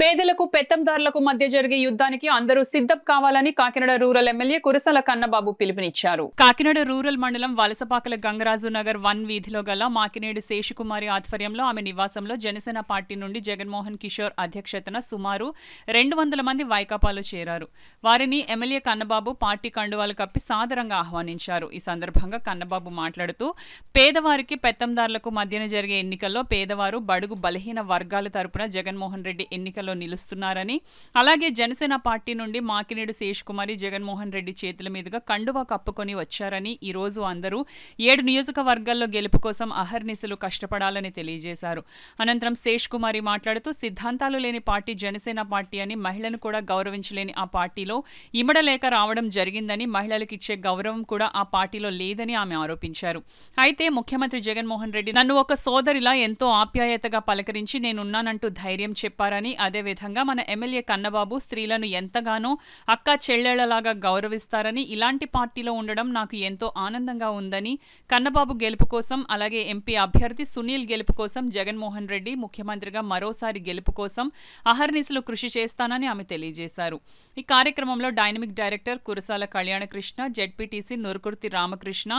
పేదలకు పెత్తందారులకు మధ్య జరిగే యుద్ధానికి అందరూ సిద్ధం కావాలని కాకినాడ రూరల్ ఎమ్మెల్యే కురసాల కన్నబాబు పిలుపునిచ్చారు. కాకినాడ రూరల్ మండలం వలసపాకల గంగరాజు నగర్ వన్ వీధిలో గల మాకినేడు శేషకుమారి ఆధ్వర్యంలో ఆమె నివాసంలో జనసేన పార్టీ నుండి జగన్మోహన్ కిషోర్ అధ్యక్షతన సుమారు రెండు వందల మంది వైకాపాలో చేరారు. వారిని ఎమ్మెల్యే కన్నబాబు పార్టీ కండువాలు కప్పి సాదరంగా ఆహ్వానించారు. ఈ సందర్భంగా కన్నబాబు మాట్లాడుతూ పేదవారికి పెత్తందారులకు మధ్యన జరిగే ఎన్నికల్లో పేదవారు బడుగు బలహీన వర్గాల తరపున జగన్మోహన్ రెడ్డి ఎన్నికల్లో నిలుస్తున్నారని అలాగే జనసేన పార్టీ నుండి మాకినేడు శేష్ కుమారి జగన్మోహన్ రెడ్డి చేతుల మీదుగా కండువా కప్పుకొని వచ్చారని ఈ రోజు అందరూ ఏడు నియోజకవర్గాల్లో గెలుపు కోసం అహర్నిశలు కష్టపడాలని తెలియజేశారు. అనంతరం శేష్ కుమారి మాట్లాడుతూ సిద్ధాంతాలు లేని పార్టీ జనసేన పార్టీ అని మహిళను కూడా గౌరవించలేని ఆ పార్టీలో ఇమడలేక రావడం జరిగిందని మహిళలకు ఇచ్చే గౌరవం కూడా ఆ పార్టీలో లేదని ఆమె ఆరోపించారు. అయితే ముఖ్యమంత్రి జగన్మోహన్ రెడ్డి నన్ను ఒక సోదరిలా ఎంతో ఆప్యాయతగా పలకరించి నేనున్నానంటూ ధైర్యం చెప్పారని అదేవిధంగా మన ఎమ్మెల్యే కన్నబాబు స్త్రీలను ఎంతగానో అక్క చెల్లెళ్ళలాగా గౌరవిస్తారని ఇలాంటి పార్టీలో ఉండడం నాకు ఎంతో ఆనందంగా ఉందని కన్నబాబు గెలుపు కోసం అలాగే ఎంపీ అభ్యర్థి సునీల్ గెలుపు కోసం జగన్మోహన్ రెడ్డి ముఖ్యమంత్రిగా మరోసారి గెలుపు కోసం అహర్నిశలు కృషి చేస్తానని ఆమె తెలియజేశారు. ఈ కార్యక్రమంలో dynamic director Kurasala Kalyanakrishna ZPTC Nurukurthi Ramakrishna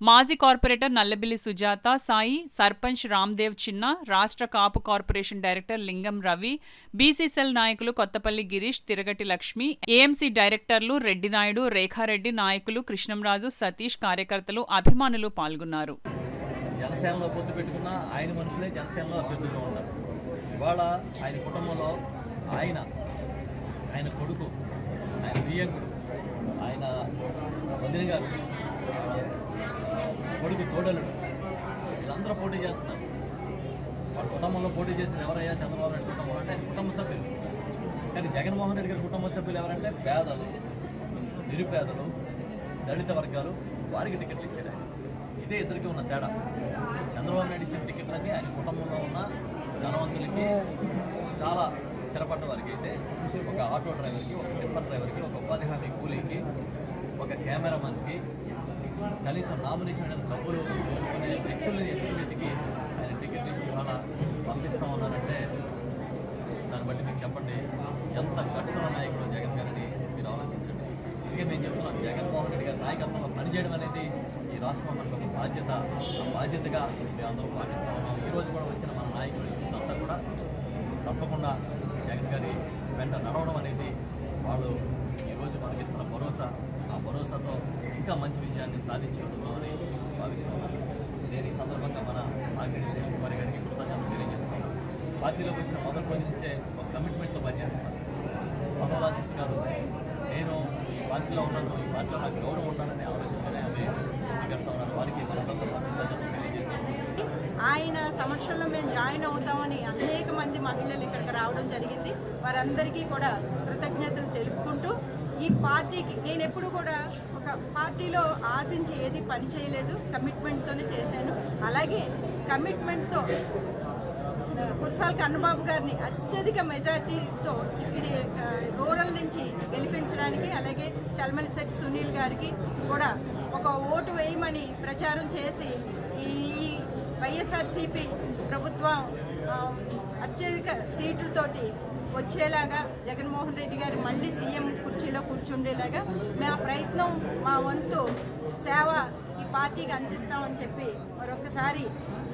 మాజీ కార్పొరేటర్ నల్లబిల్లి సుజాత సాయి సర్పంచ్ రామ్దేవ్ చిన్న రాష్ట్ర Kapu corporation director Lingam Ravi BC cell నాయకులు కొత్తపల్లి గిరీష్ తిరగటి లక్ష్మి ఏఎంసీ డైరెక్టర్లు రెడ్డినాయుడు రేఖారెడ్డి నాయకులు కృష్ణంరాజు సతీష్ కార్యకర్తలు అభిమానులు పాల్గొన్నారు. జనసేనలో పొత్తు పెట్టుకున్న ఆయన మనుషులే జనసేనలో అభ్యర్థులుగా ఉన్నారు. ఇవాళ ఆయన కుటుంబంలో ఆయన ఆయన కొడుకు ఆయన బియ్యంకుడు ఆయన వదిన గారు కొడుకు కోడలు. వీళ్ళందరూ పోటీ చేస్తున్నారు. వాళ్ళ కుటుంబంలో పోటీ చేసిన ఎవరయ్యా? చంద్రబాబు నాయుడు కుటుంబం. అంటే ఆయన కుటుంబ సభ్యులు. కానీ జగన్మోహన్ రెడ్డి గారి కుటుంబ సభ్యులు ఎవరంటే పేదలు నిరుపేదలు దళిత వర్గాలు. వారికి టికెట్లు ఇచ్చాడు ఇదే ఇద్దరికి ఉన్న తేడా. చంద్రబాబు నాయుడు ఇచ్చిన టికెట్లన్నీ ఆయన కుటుంబంలో ఉన్న ధనవంతులకి చాలా స్థిరపడ్డ వారికి అయితే ఒక ఆటో డ్రైవర్కి ఒక టిప్పర్ డ్రైవర్కి ఒక ఉపాధి హామీ కూలీకి ఒక కెమెరామన్కి కనీసం నామినేషన్ డబ్బులు కొనే వ్యక్తుల్ని ఎదురు వెతికి ఆయన టికెట్ ఇచ్చి ఇవాళ పంపిస్తా ఉన్నారంటే దాన్ని బట్టి మీకు చెప్పండి. ఎంత గట్స్ ఉన్న నాయకుడు జగన్ గారిని మీరు ఆలోచించండి. అందుకే మేము చెప్తున్నాం జగన్మోహన్ రెడ్డి గారి నాయకత్వంలో పనిచేయడం అనేది ఈ రాష్ట్రం మనకు ఒక బాధ్యత. ఆ బాధ్యతగా మేము అందరూ పాటిస్తా ఉన్నాం. ఈ రోజు కూడా వచ్చిన మన నాయకులు అంతా కూడా తప్పకుండా జగన్ గారి వెంట నడవడం అనేది వాళ్ళు ఈరోజు మనకిస్తున్న భరోసా. ఆ భరోసాతో ఇంకా మంచి విజయాన్ని సాధించగలుగుతామని భావిస్తున్నాను నేను ఈ సందర్భంగా మన మార్కెట్ శేష్ కుమారి గారికి కృతజ్ఞతలు తెలియజేస్తున్నాను. పార్టీలోకి వచ్చిన మొదటి రోజు నుంచే ఒక కమిట్మెంట్తో పనిచేస్తున్నాను మహోలాశిష్ గారు నేను ఈ పార్టీలో ఉన్నాను ఈ పార్టీలో నాకు గౌరవం ఉండాలనే ఆలోచనతోనే ఆమె ముందుకెళ్తా ఉన్నారు. వారికి మనందరితో కృతజ్ఞతలు తెలియజేస్తున్నాను. ఆయన సమక్షంలో మేము జాయిన్ అవుతామని అనేక మంది మహిళలు ఇక్కడికి రావడం జరిగింది. వారందరికీ కూడా కృతజ్ఞతలు తెలుపుకుంటూ ఈ పార్టీకి నేను ఎప్పుడు కూడా ఒక పార్టీలో ఆశించి ఏది పని చేయలేదు కమిట్మెంట్తోనే చేశాను. అలాగే కమిట్మెంట్తో కుర్సాల కన్నబాబు గారిని అత్యధిక మెజార్టీతో ఇక్కడి రూరల్ నుంచి గెలిపించడానికి అలాగే చల్మల్ సెట్ సునీల్ గారికి కూడా ఒక ఓటు వేయమని ప్రచారం చేసి ఈ వైఎస్ఆర్సీపీ ప్రభుత్వం అత్యధిక సీట్లతోటి వచ్చేలాగా జగన్మోహన్ రెడ్డి గారు మళ్ళీ సీఎం కుర్చీలో కూర్చుండేలాగా మా ప్రయత్నం మా వంతు సేవ ఈ పార్టీకి అందిస్తామని చెప్పి మరొకసారి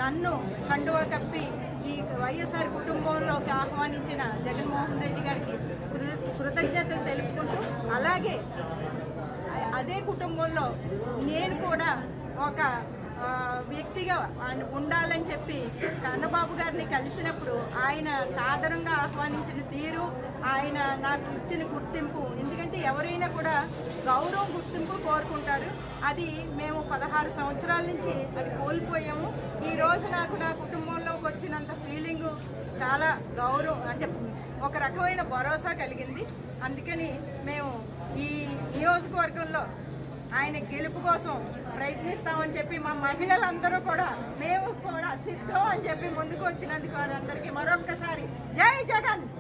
నన్ను కండువా కప్పి ఈ వైఎస్ఆర్ కుటుంబంలోకి ఆహ్వానించిన జగన్మోహన్ రెడ్డి గారికి కృతజ్ఞతలు తెలుపుకుంటూ అలాగే అదే కుటుంబంలో నేను కూడా ఒక వ్యక్తిగా ఉండాలని చెప్పి కన్నబాబు గారిని కలిసినప్పుడు ఆయన సాదరంగా ఆహ్వానించిన తీరు ఆయన నాకు ఇచ్చిన గుర్తింపు ఎందుకంటే ఎవరైనా కూడా గౌరవం గుర్తింపు కోరుకుంటారు. అది మేము పదహారు సంవత్సరాల నుంచి అది కోల్పోయాము. ఈరోజు నాకు నా కుటుంబంలోకి వచ్చినంత ఫీలింగు చాలా గౌరవం అంటే ఒక రకమైన భరోసా కలిగింది. అందుకని మేము ఈ నియోజకవర్గంలో ఆయన గెలుపు కోసం ప్రయత్నిస్తామని చెప్పి మా మహిళలందరూ కూడా మేము కూడా సిద్ధం అని చెప్పి ముందుకు వచ్చినందుకు వారందరికీ మరొక్కసారి జై జగన్!